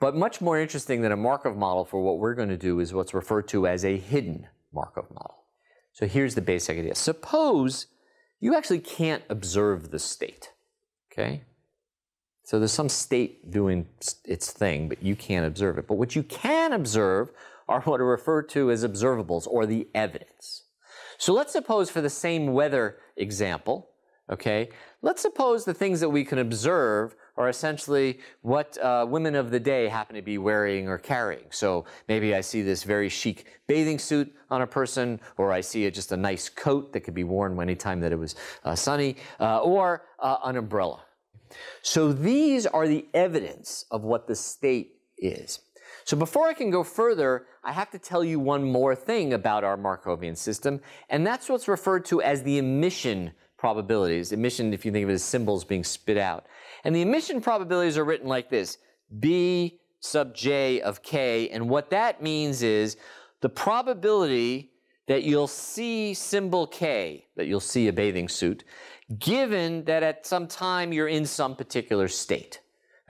But much more interesting than a Markov model for what we're going to do is what's referred to as a hidden Markov model. So here's the basic idea. Suppose you actually can't observe the state, okay? So there's some state doing its thing, but you can't observe it. But what you can observe are what are referred to as observables or the evidence. So let's suppose for the same weather example, okay, let's suppose the things that we can observe are essentially what uh, women of the day happen to be wearing or carrying. So maybe I see this very chic bathing suit on a person, or I see a, just a nice coat that could be worn anytime that it was uh, sunny, uh, or uh, an umbrella. So these are the evidence of what the state is. So before I can go further, I have to tell you one more thing about our Markovian system, and that's what's referred to as the emission probabilities. Emission, if you think of it as symbols being spit out. And the emission probabilities are written like this, B sub j of k, and what that means is the probability that you'll see symbol k, that you'll see a bathing suit, given that at some time you're in some particular state.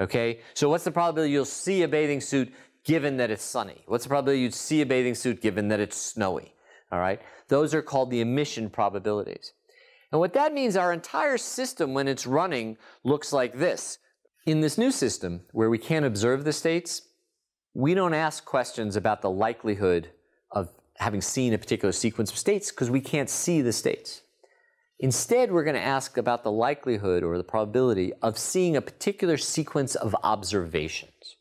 Okay, so what's the probability you'll see a bathing suit given that it's sunny? What's the probability you'd see a bathing suit given that it's snowy? All right, those are called the emission probabilities. And what that means, our entire system, when it's running, looks like this. In this new system, where we can't observe the states, we don't ask questions about the likelihood of having seen a particular sequence of states because we can't see the states. Instead, we're going to ask about the likelihood or the probability of seeing a particular sequence of observations.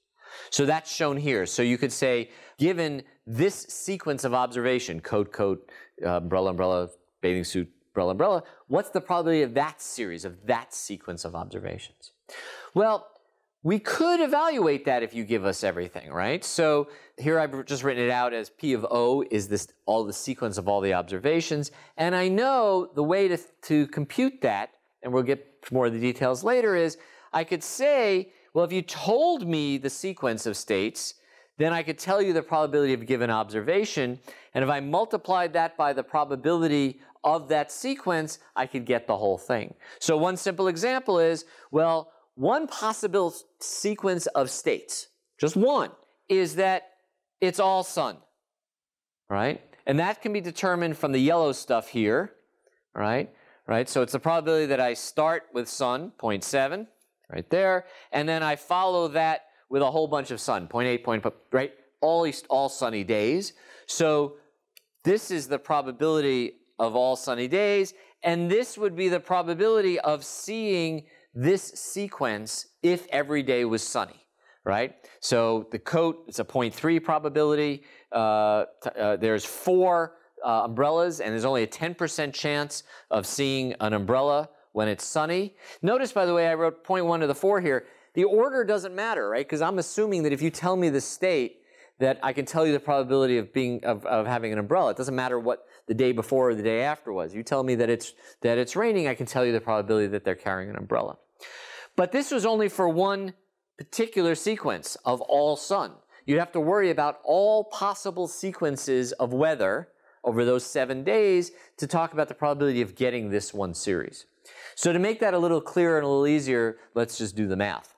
So that's shown here. So you could say, given this sequence of observation, coat, coat, uh, umbrella, umbrella, bathing suit, umbrella, umbrella, what's the probability of that series, of that sequence of observations? Well, we could evaluate that if you give us everything, right? So here I've just written it out as P of O is this all the sequence of all the observations. And I know the way to, to compute that, and we'll get more of the details later, is I could say, well, if you told me the sequence of states, then I could tell you the probability of a given observation. And if I multiplied that by the probability of that sequence, I could get the whole thing. So one simple example is, well, one possible sequence of states, just one, is that it's all sun, right? And that can be determined from the yellow stuff here, right? Right, so it's the probability that I start with sun, 0.7, right there, and then I follow that with a whole bunch of sun, 0.8, 0.8, right? All, all sunny days. So this is the probability of all sunny days, and this would be the probability of seeing this sequence if every day was sunny, right? So the coat, it's a 0.3 probability. Uh, uh, there's four uh, umbrellas, and there's only a 10% chance of seeing an umbrella when it's sunny. Notice, by the way, I wrote 0.1 to the 4 here. The order doesn't matter, right? Because I'm assuming that if you tell me the state, that I can tell you the probability of being of, of having an umbrella. It doesn't matter what the day before or the day after was. You tell me that it's that it's raining, I can tell you the probability that they're carrying an umbrella. But this was only for one particular sequence of all sun. You'd have to worry about all possible sequences of weather over those seven days to talk about the probability of getting this one series. So to make that a little clearer and a little easier, let's just do the math.